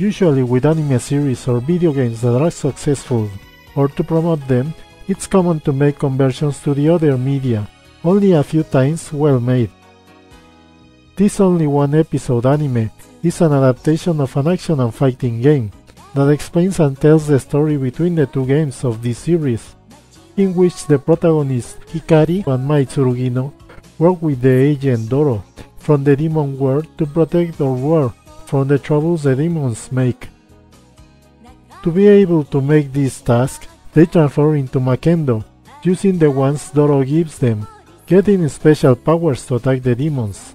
Usually with anime series or video games that are successful, or to promote them, it's common to make conversions to the other media, only a few times well made. This only one episode anime is an adaptation of an action and fighting game that explains and tells the story between the two games of this series, in which the protagonists Hikari and Mai Tsurugino work with the agent Doro from the demon world to protect our world from the troubles the demons make. To be able to make this task, they transform into Makendo, using the ones Doro gives them, getting special powers to attack the demons.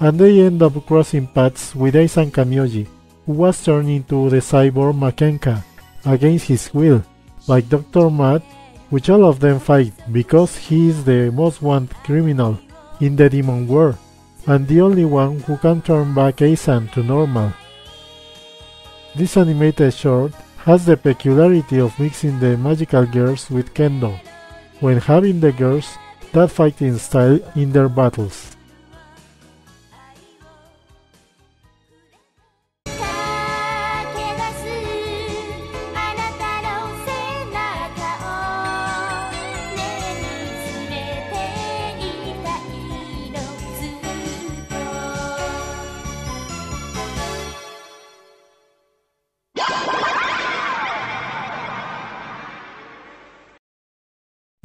And they end up crossing paths with Aisan Kamioji, who was turned into the cyborg Makenka, against his will, like Dr. Matt, which all of them fight because he is the most wanted criminal in the demon world and the only one who can turn back Aisan to normal. This animated short has the peculiarity of mixing the magical girls with kendo, when having the girls that fighting style in their battles.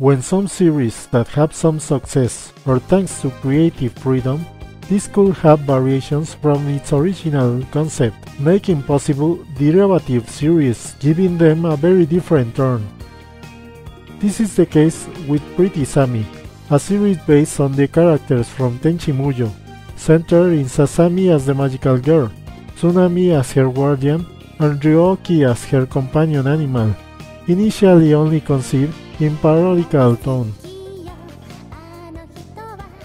When some series that have some success are thanks to creative freedom, this could have variations from its original concept, making possible derivative series, giving them a very different turn. This is the case with Pretty Sammy, a series based on the characters from Tenchi Muyo, centered in Sasami as the magical girl, Tsunami as her guardian, and Ryo-Ohki as her companion animal, initially only conceived in parodical tone.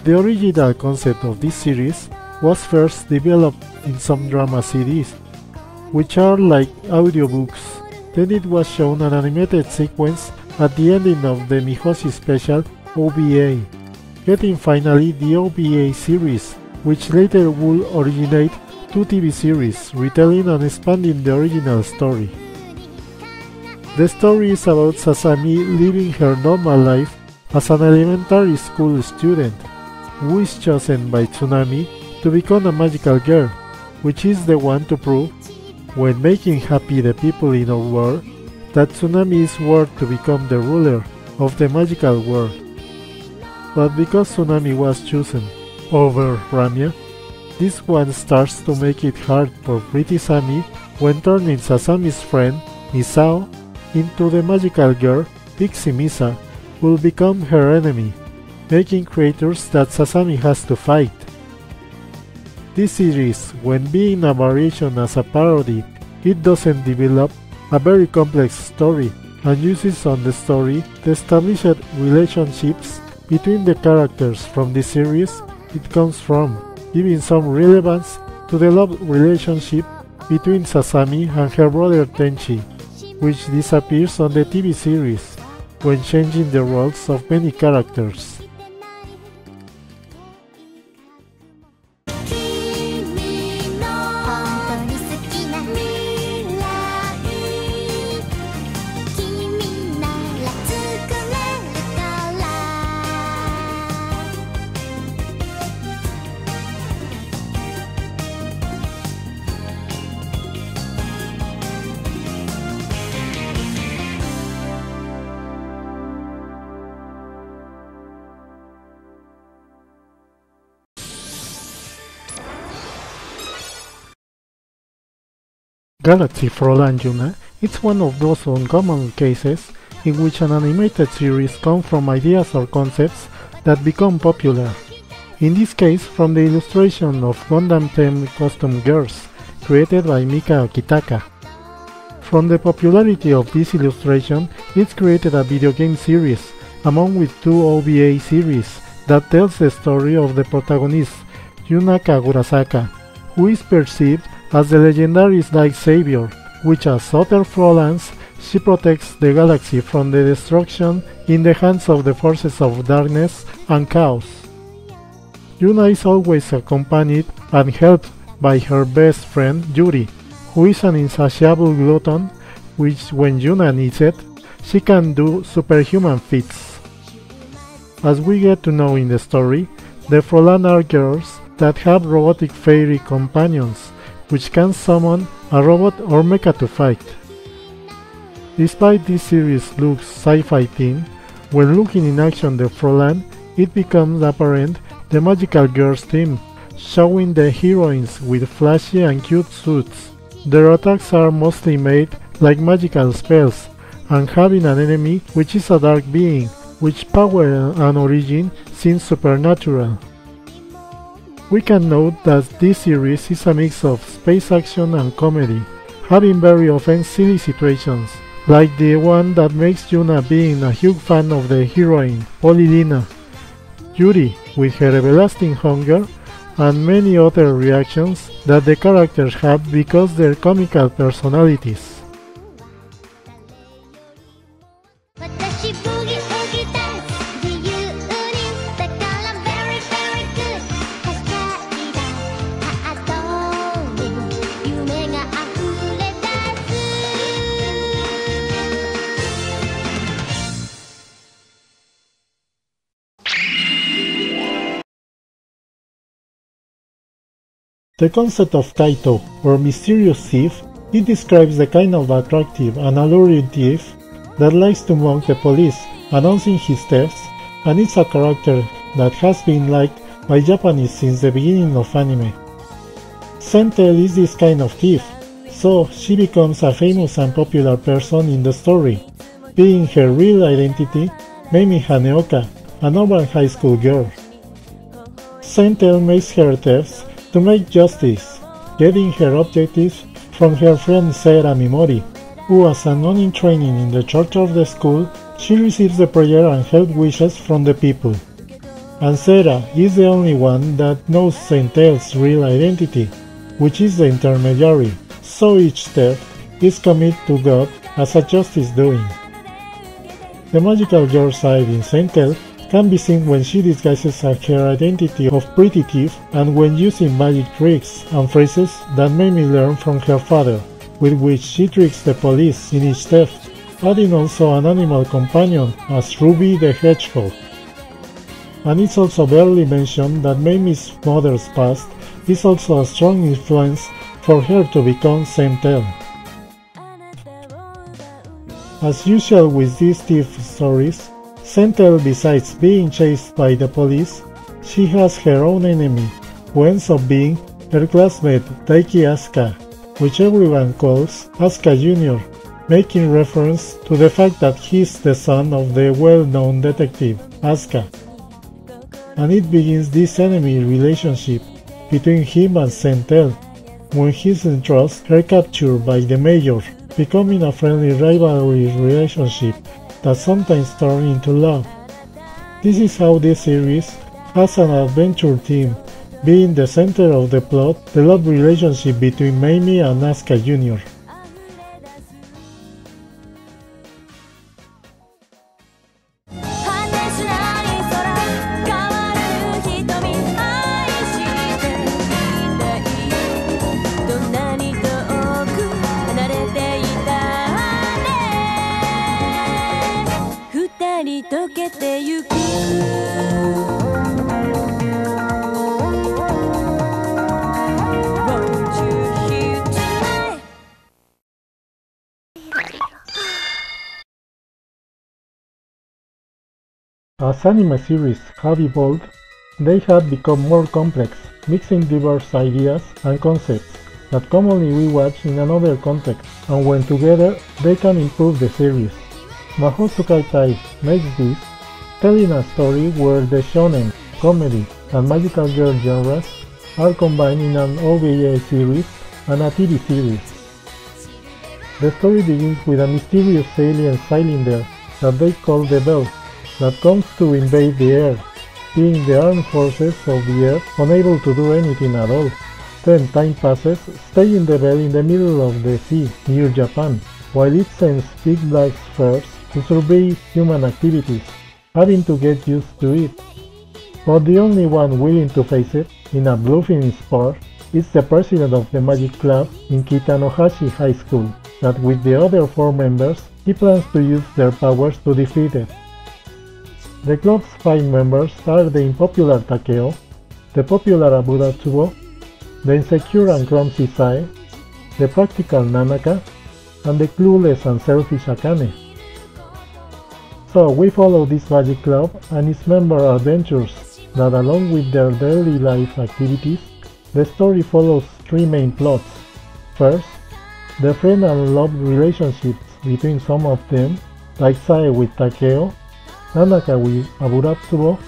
The original concept of this series was first developed in some drama CDs, which are like audiobooks. Then it was shown an animated sequence at the ending of the Mihoshi special OVA, getting finally the OVA series, which later would originate two TV series retelling and expanding the original story. The story is about Sasami living her normal life as an elementary school student who is chosen by Tsunami to become a magical girl, which is the one to prove, when making happy the people in our world, that Tsunami is worth to become the ruler of the magical world. But because Tsunami was chosen over Ramya, this one starts to make it hard for Pretty Sammy when turning Sasami's friend, Misao, into the magical girl, Pixie Misa, will become her enemy, making creatures that Sasami has to fight. This series, when being a variation as a parody, it doesn't develop a very complex story and uses on the story the established relationships between the characters from the series it comes from, giving some relevance to the love relationship between Sasami and her brother Tenchi, which disappears on the TV series when changing the roles of many characters. Galaxy Fräulein Yuna is one of those uncommon cases in which an animated series comes from ideas or concepts that become popular. In this case, from the illustration of Gundam 10 Custom Girls, created by Mika Akitaka. From the popularity of this illustration, it's created a video game series, among with two OVA series, that tells the story of the protagonist, Yuna Kagurazaka, who is perceived as the legendary Light Savior, which as other Fräuleins, she protects the galaxy from the destruction in the hands of the forces of darkness and chaos. Yuna is always accompanied and helped by her best friend Yuri, who is an insatiable glutton, which when Yuna needs it, she can do superhuman feats. As we get to know in the story, the Fräulein are girls that have robotic fairy companions, which can summon a robot or mecha to fight. Despite this series looks sci-fi theme, when looking in action the Fräulein, it becomes apparent the Magical Girls theme, showing the heroines with flashy and cute suits. Their attacks are mostly made like magical spells, and having an enemy which is a dark being, which power and origin seems supernatural. We can note that this series is a mix of space action and comedy, having very often silly situations, like the one that makes Yuna being a huge fan of the heroine, Polilina, Yuri with her everlasting hunger, and many other reactions that the characters have because their comical personalities. The concept of Kaito, or mysterious thief, it describes the kind of attractive and alluring thief that likes to mock the police, announcing his thefts, and it's a character that has been liked by Japanese since the beginning of anime. Saint Tail is this kind of thief, so she becomes a famous and popular person in the story, being her real identity Meimi Haneoka, an urban high school girl. Saint Tail makes her thefts to make justice, getting her objectives from her friend Seira Mimori, who as a nun in training in the church of the school, she receives the prayer and help wishes from the people. And Seira is the only one that knows Saint Tail's real identity, which is the intermediary, so each step is committed to God as a justice doing. The magical girl side in Saint Tail can be seen when she disguises her identity of pretty thief and when using magic tricks and phrases that Meimi learned from her father, with which she tricks the police in each theft, adding also an animal companion as Ruby the Hedgehog. And it's also barely mentioned that Meimi's mother's past is also a strong influence for her to become Saint Sentel. As usual with these thief stories, Saint Tail besides being chased by the police, she has her own enemy, who ends up being her classmate Daiki Asuka, which everyone calls Asuka Jr., making reference to the fact that he is the son of the well-known detective Asuka. And it begins this enemy relationship between him and Saint Tail, when he entrusts her capture by the mayor, becoming a friendly rivalry relationship that sometimes turn into love. This is how this series has an adventure theme, being the center of the plot the love relationship between Meimi and Asuka Jr. As anime series have evolved, they have become more complex, mixing diverse ideas and concepts that commonly we watch in another context, and when together they can improve the series. Mahoutsu Tai makes this, telling a story where the shonen, comedy, and magical girl genres are combined in an OVA series and a TV series. The story begins with a mysterious alien cylinder that they call the Bell that comes to invade the Earth, being the armed forces of the Earth unable to do anything at all. Then time passes, staying the Bell in the middle of the sea near Japan, while it sends big black spheres to survey human activities, having to get used to it. But the only one willing to face it, in a bluffing spar, is the president of the Magic Club in Kitanohashi High School, that with the other four members, he plans to use their powers to defeat it. The club's five members are the unpopular Takeo, the popular Aburatsubo, the insecure and clumsy Sae, the practical Nanaka, and the clueless and selfish Akane. So we follow this magic club and its member adventures that along with their daily life activities, the story follows three main plots. First, the friend and love relationships between some of them, like Sae with Takeo, Nanaka with Aburatsubo,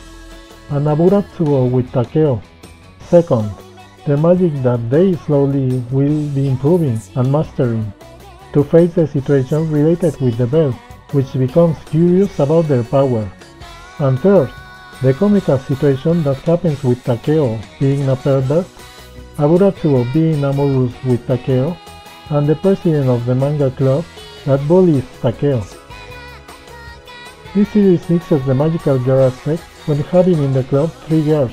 and Aburatsubo with Takeo. Second, the magic that they slowly will be improving and mastering to face the situation related with the bell, which becomes curious about their power. And third, the comical situation that happens with Takeo being a pervert, Aburatsubo being amorous with Takeo, and the president of the manga club that bullies Takeo. This series mixes the magical girl aspect when having in the club three girls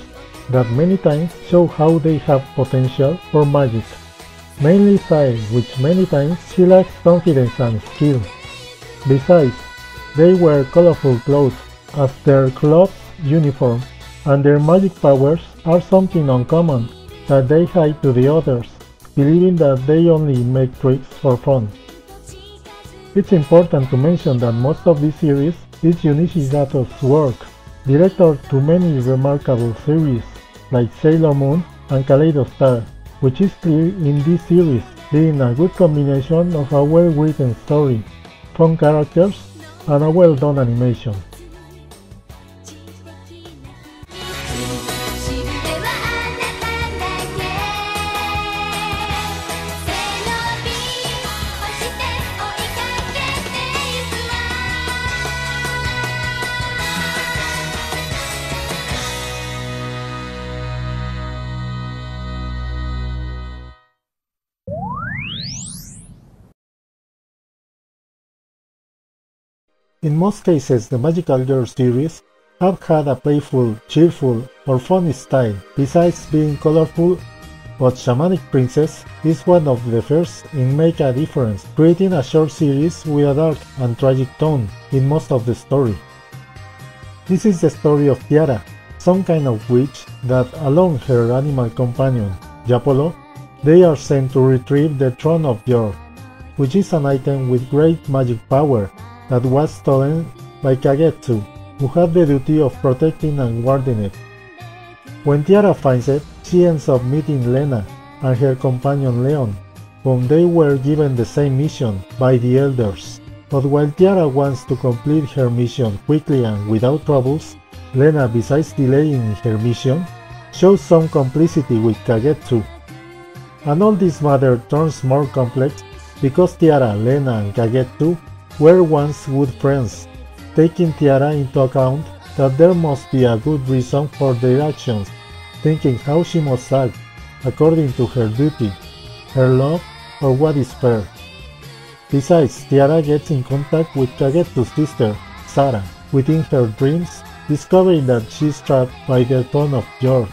that many times show how they have potential for magic. Mainly Sae, which many times she lacks confidence and skill. Besides, they wear colorful clothes as their club's uniform, and their magic powers are something uncommon that they hide to the others, believing that they only make tricks for fun. It's important to mention that most of this series is Junichi Sato's work, director to many remarkable series like Sailor Moon and Kaleido Star, which is clear in this series being a good combination of a well-written story, fun characters, and a well-done animation. In most cases, the Magical Girl series have had a playful, cheerful, or funny style, besides being colorful, but Shamanic Princess is one of the first in Make a Difference, creating a short series with a dark and tragic tone in most of the story. This is the story of Tiara, some kind of witch that, along her animal companion, Japolo, they are sent to retrieve the Throne of Yor, which is an item with great magic power that was stolen by Kagetsu, who had the duty of protecting and guarding it. When Tiara finds it, she ends up meeting Lena and her companion Leon, whom they were given the same mission by the elders. But while Tiara wants to complete her mission quickly and without troubles, Lena, besides delaying her mission, shows some complicity with Kagetsu. And all this matter turns more complex because Tiara, Lena, and Kagetsu were once good friends, taking Tiara into account that there must be a good reason for their actions, thinking how she must act according to her duty, her love, or what is fair. Besides, Tiara gets in contact with Kagetsu's sister, Sara, within her dreams, discovering that she is trapped by the throne of Yor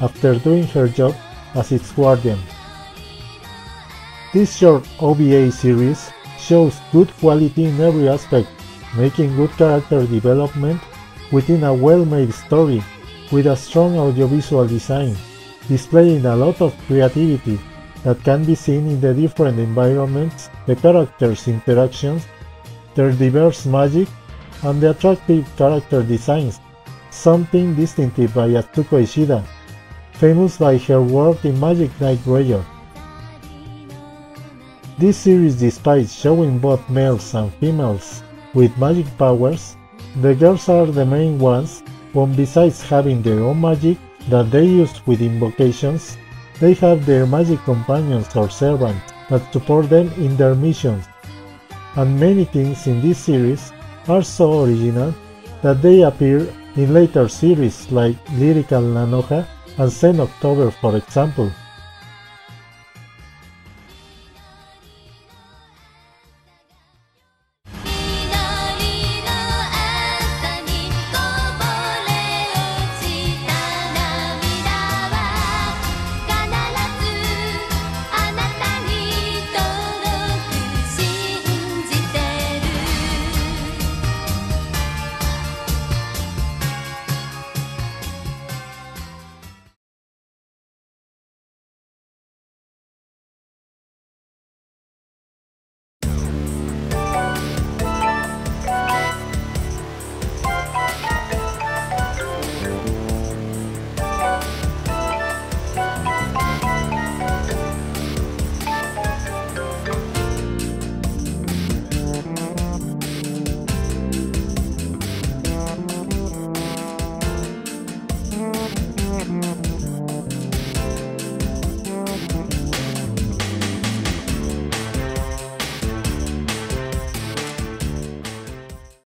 after doing her job as its guardian. This short OVA series shows good quality in every aspect, making good character development within a well-made story with a strong audiovisual design, displaying a lot of creativity that can be seen in the different environments, the characters' interactions, their diverse magic, and the attractive character designs, something distinctive by Atsuko Ishida, famous by her work in Magic Knight Rayearth. This series despite showing both males and females with magic powers, the girls are the main ones whom besides having their own magic that they use with invocations, they have their magic companions or servants that support them in their missions. And many things in this series are so original that they appear in later series like Lyrical Nanoha and Zen October for example.